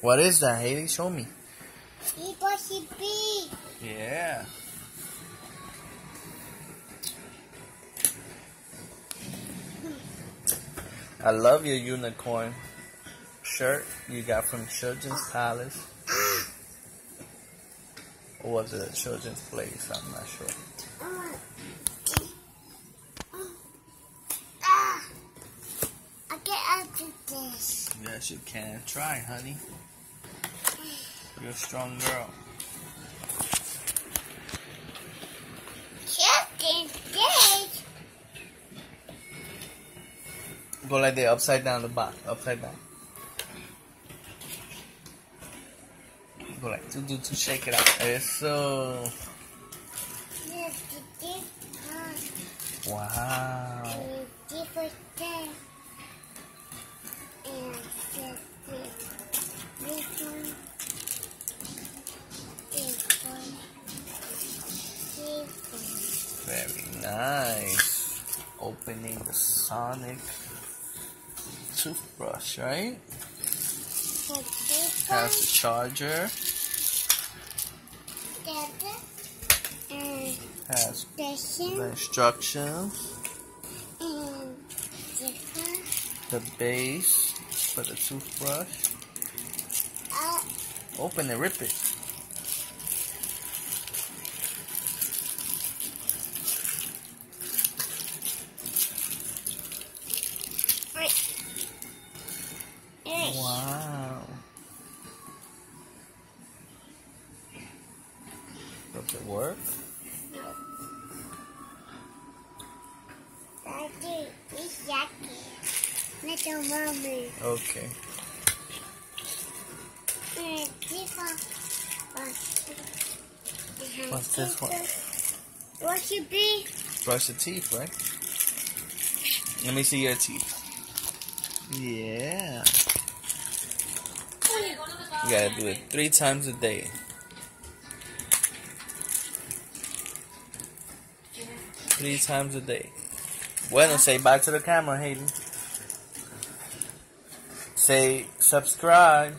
What is that, Hailey? Show me. He brushy bee. Yeah. I love your unicorn shirt you got from Children's Palace. Or was it a Children's Place? I'm not sure. Ah. I get out of this. Yes, you can. Try, honey. You're a strong girl. Chicken dish. Go like that, upside down the box. Upside down. Go like, do, do, do, shake it out. Eso. Yes, the dish. Wow. Very nice. Opening the Sonic toothbrush, right? Has the charger. Has the instructions. The base for the toothbrush. Open and rip it. Yes. Wow. Does it work? Daddy, it's yucky. Little mommy. Okay. Mm, one. What's this one? What should be? Brush the teeth, right? Let me see your teeth. Yeah. You gotta do it three times a day. Three times a day. Bueno, say bye to the camera, Hayden. Say subscribe.